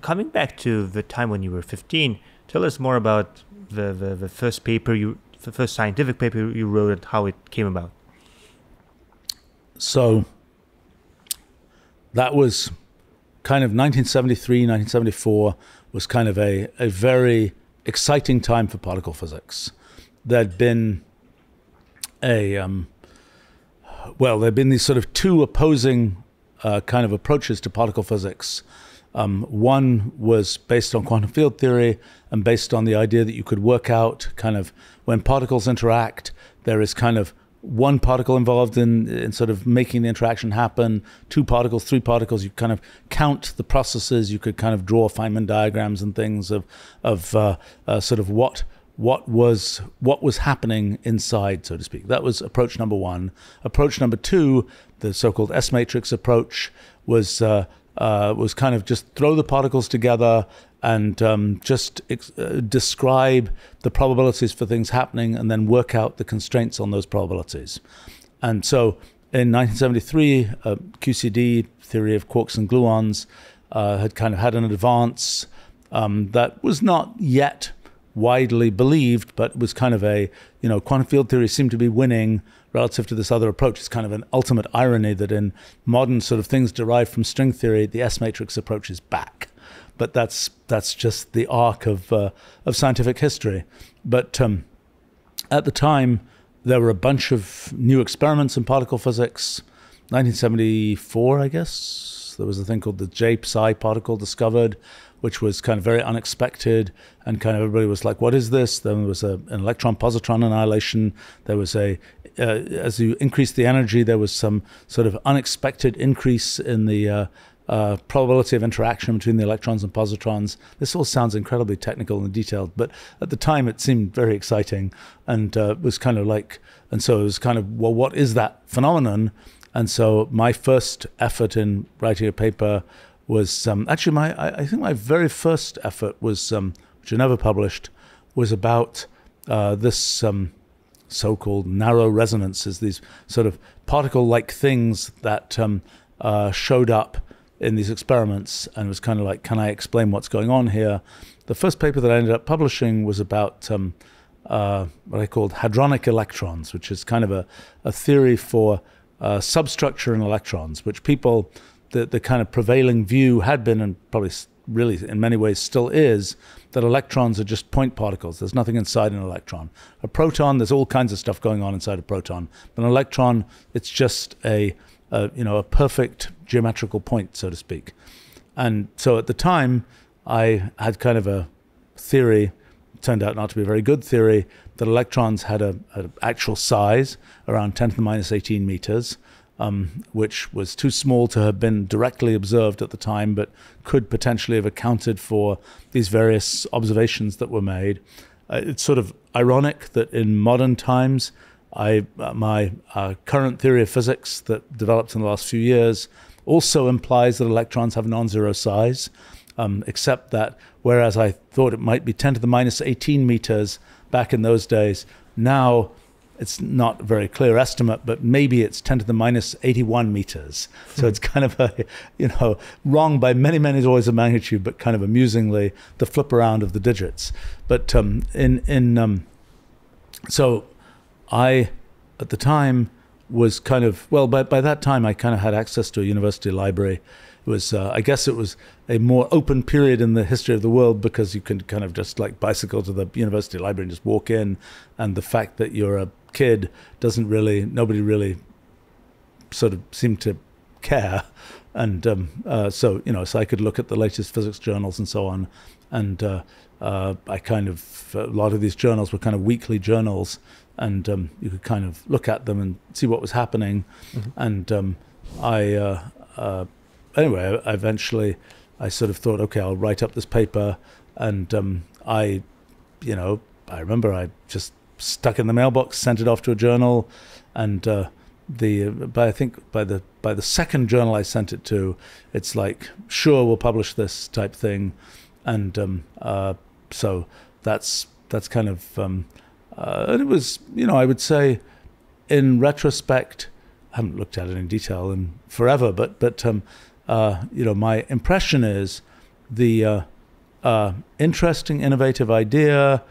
coming back to the time when you were 15, tell us more about the, the, the first paper you, the first scientific paper you wrote and how it came about. So that was kind of 1973, 1974 was kind of a, a very exciting time for particle physics. There'd been a, um, well, there'd been these sort of two opposing uh, kind of approaches to particle physics. Um, one was based on quantum field theory and based on the idea that you could work out kind of when particles interact, there is kind of one particle involved in, in sort of making the interaction happen, two particles, three particles. You kind of count the processes. You could kind of draw Feynman diagrams and things of of uh, uh, sort of what what was what was happening inside, so to speak. That was approach number one. Approach number two, the so-called S matrix approach, was uh, uh, was kind of just throw the particles together and um, just uh, describe the probabilities for things happening and then work out the constraints on those probabilities. And so in 1973, uh, QCD, theory of quarks and gluons, uh, had kind of had an advance um, that was not yet widely believed, but was kind of a, you know, quantum field theory seemed to be winning relative to this other approach. It's kind of an ultimate irony that in modern sort of things derived from string theory, the S matrix approach is back but that's that's just the arc of uh, of scientific history. But um, at the time, there were a bunch of new experiments in particle physics. 1974, I guess, there was a thing called the J psi particle discovered, which was kind of very unexpected, and kind of everybody was like, "What is this?" Then there was a, an electron positron annihilation. There was a uh, as you increase the energy, there was some sort of unexpected increase in the uh, uh, probability of interaction between the electrons and positrons. This all sounds incredibly technical and detailed, but at the time it seemed very exciting and uh, was kind of like, and so it was kind of, well, what is that phenomenon? And so my first effort in writing a paper was um, actually my, I, I, think my very first effort was, um, which I never published, was about uh, this um, so-called narrow resonances, these sort of particle-like things that um, uh, showed up in these experiments and it was kind of like, can I explain what's going on here? The first paper that I ended up publishing was about um, uh, what I called hadronic electrons, which is kind of a, a theory for uh, substructure in electrons, which people, the, the kind of prevailing view had been, and probably really in many ways still is, that electrons are just point particles. There's nothing inside an electron. A proton, there's all kinds of stuff going on inside a proton. But an electron, it's just a a, you know, a perfect geometrical point, so to speak. And so at the time, I had kind of a theory, turned out not to be a very good theory, that electrons had an actual size around 10 to the minus 18 meters, um, which was too small to have been directly observed at the time, but could potentially have accounted for these various observations that were made. Uh, it's sort of ironic that in modern times, I, uh, my uh, current theory of physics that developed in the last few years also implies that electrons have non-zero size, um, except that whereas I thought it might be 10 to the minus 18 meters back in those days, now it's not a very clear estimate, but maybe it's 10 to the minus 81 meters. So it's kind of a, you know, wrong by many, many orders of magnitude, but kind of amusingly the flip around of the digits. But um, in, in um, so I, at the time, was kind of well. By by that time, I kind of had access to a university library. It was, uh, I guess, it was a more open period in the history of the world because you can kind of just like bicycle to the university library and just walk in, and the fact that you're a kid doesn't really, nobody really, sort of seem to care, and um, uh, so you know, so I could look at the latest physics journals and so on, and uh, uh I kind of a lot of these journals were kind of weekly journals and um, you could kind of look at them and see what was happening. Mm-hmm. And um, I, uh, uh, anyway, I eventually, I sort of thought, okay, I'll write up this paper, and um, I, you know, I remember I just stuck in the mailbox, sent it off to a journal, and uh, the, but I think by the by the second journal I sent it to, it's like, sure, we'll publish this type thing, and um, uh, so that's that's kind of um, uh, and it was, you know, I would say, in retrospect, I haven't looked at it in detail in forever, but but um, uh, you know, my impression is the uh, uh, interesting, innovative idea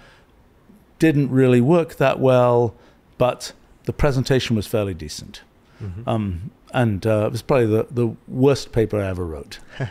didn't really work that well, but the presentation was fairly decent. Mhm. Um, and uh, it was probably the, the worst paper I ever wrote.